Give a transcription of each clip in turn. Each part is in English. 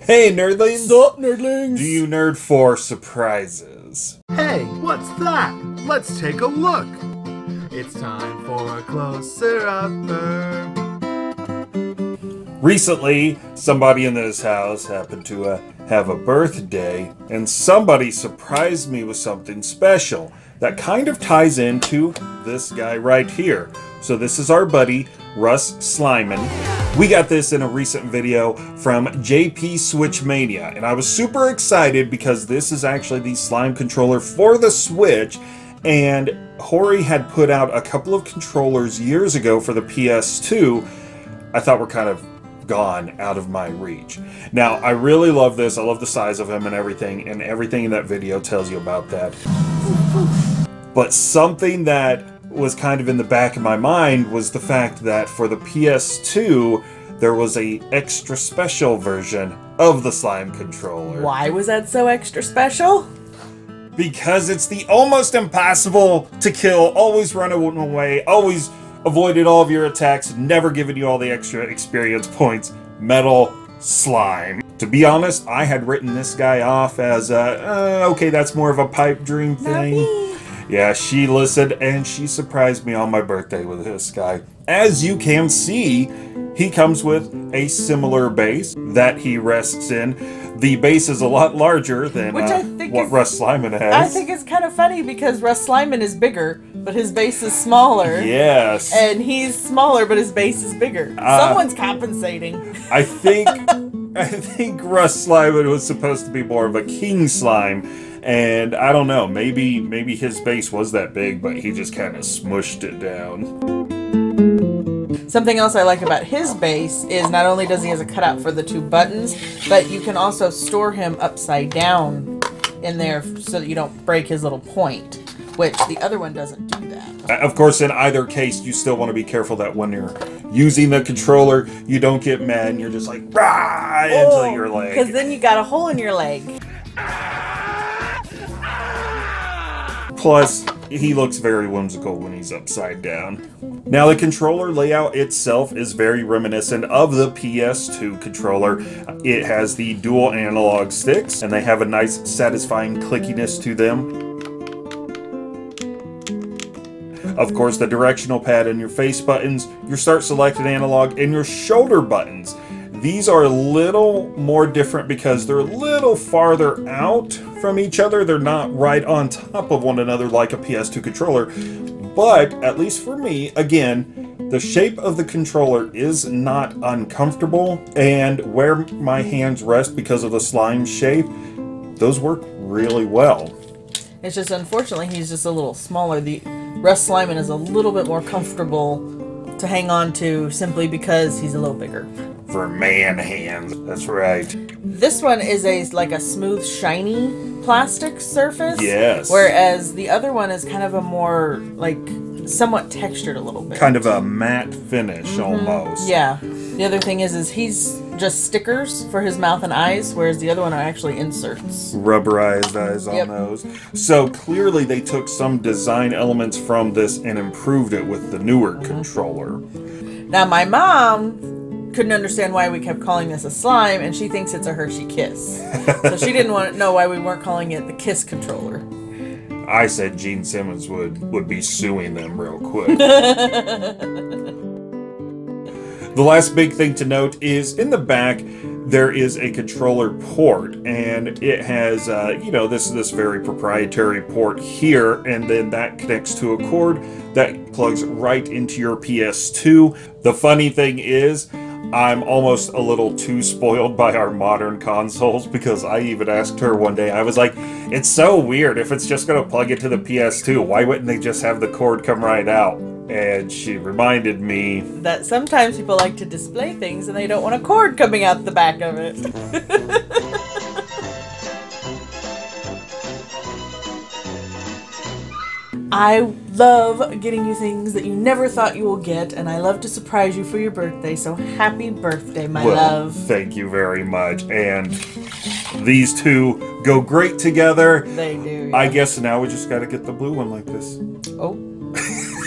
Hey, nerdlings! Sup, nerdlings? Do you nerd for surprises? Hey, what's that? Let's take a look. It's time for a closer upper. Recently, somebody in this house happened to uh, have a birthday, and somebody surprised me with something special that kind of ties into this guy right here. So, this is our buddy, Russ Slyman. We got this in a recent video from JP Switchmania, and I was super excited because this is actually the slime controller for the Switch. And Hori had put out a couple of controllers years ago for the PS2. I thought were kind of gone out of my reach. Now, I really love this. I love the size of him and everything, and everything in that video tells you about that. But something that was kind of in the back of my mind was the fact that for the PS2, there was a extra special version of the slime controller. Why was that so extra special? Because it's the almost impossible to kill, always run away, always avoided all of your attacks, never given you all the extra experience points, Metal Slime. To be honest, I had written this guy off as, uh, uh, okay, that's more of a pipe dream thing. Yeah, she listened and she surprised me on my birthday with this guy. As you can see, he comes with a similar base that he rests in. The base is a lot larger than Which I uh, think what is- Russ Slyman has. I think it's kind of funny because Russ Slyman is bigger, but his base is smaller. Yes. And he's smaller, but his base is bigger. Uh, Someone's compensating. I think I think Russ Slyman was supposed to be more of a king slime, and I don't know. Maybe maybe his base was that big, but he just kind of smushed it down. Something else I like about his base is not only does he has a cutout for the two buttons, but you can also store him upside down in there so that you don't break his little point, which the other one doesn't do that. Uh, Of course, in either case, you still want to be careful that when you're using the controller, you don't get mad and you're just like rah into your Because then you got a hole in your leg. Plus, he looks very whimsical when he's upside down. Now, the controller layout itself is very reminiscent of the PS2 controller. It has the dual analog sticks, and they have a nice, satisfying clickiness to them. Of course, the directional pad and your face buttons, your start selected analog, and your shoulder buttons. These are a little more different because they're a little farther out from each other. They're not right on top of one another like a PS2 controller. But, at least for me, again, the shape of the controller is not uncomfortable, and where my hands rest because of the slime shape, those work really well. It's just unfortunately he's just a little smaller. The Russ Slyman is a little bit more comfortable to hang on to simply because he's a little bigger. For man hands, that's right. This one is a like a smooth, shiny plastic surface. Yes. Whereas the other one is kind of a more like somewhat textured a little bit. Kind of a matte finish mm-hmm. almost. Yeah. The other thing is, is he's just stickers for his mouth and eyes, whereas the other one are actually inserts. rubberized eyes on Yep. those. So clearly they took some design elements from this and improved it with the newer mm-hmm. controller. Now my mom couldn't understand why we kept calling this a slime, and she thinks it's a Hershey Kiss. so she didn't want to know why we weren't calling it the Kiss controller. I said Gene Simmons would would be suing them real quick. The last big thing to note is in the back there is a controller port, and it has uh, you know this this very proprietary port here, and then that connects to a cord that plugs right into your PS2. The funny thing is. I'm almost a little too spoiled by our modern consoles because I even asked her one day, I was like, it's so weird. If it's just going to plug into the PS2, why wouldn't they just have the cord come right out? And she reminded me That sometimes people like to display things and they don't want a cord coming out the back of it. I love getting you things that you never thought you will get, and I love to surprise you for your birthday. So happy birthday, my Well, love. thank you very much. And these two go great together. They do. I guess now we just got to get the blue one like this. Oh.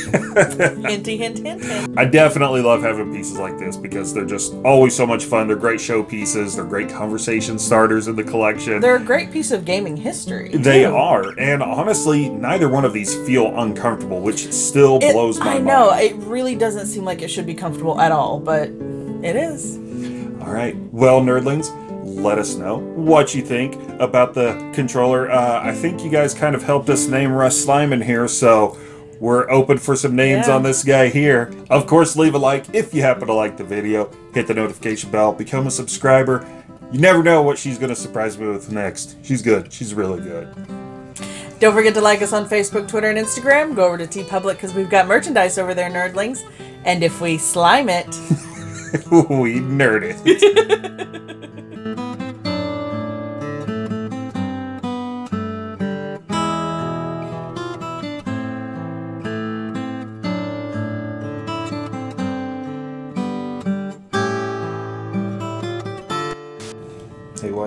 Hinty, hint, hint, hint. I definitely love having pieces like this because they're just always so much fun. They're great show pieces. They're great conversation starters in the collection. They're a great piece of gaming history. They too. are, and honestly, neither one of these feel uncomfortable, which still It- blows my I mind. I know it really doesn't seem like it should be comfortable at all, but it is. All right, well, nerdlings, let us know what you think about the controller. Uh, I think you guys kind of helped us name Russ Slime in here, so we're open for some names Yeah. on this guy here. Of course, leave a like if you happen to like the video. Hit the notification bell. Become a subscriber. You never know what she's going to surprise me with next. She's good. She's really good. Don't forget to like us on Facebook, Twitter, and Instagram. Go over to TeePublic because we've got merchandise over there, nerdlings. And if we slime it, we nerd it.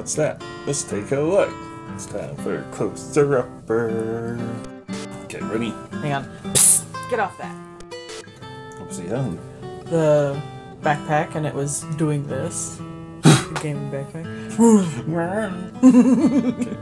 what's that? Let's take a look. It's time for a closer upper. Okay, ready? hang on, Psst, get off that. On? The backpack, and it was doing this. the gaming backpack. Okay.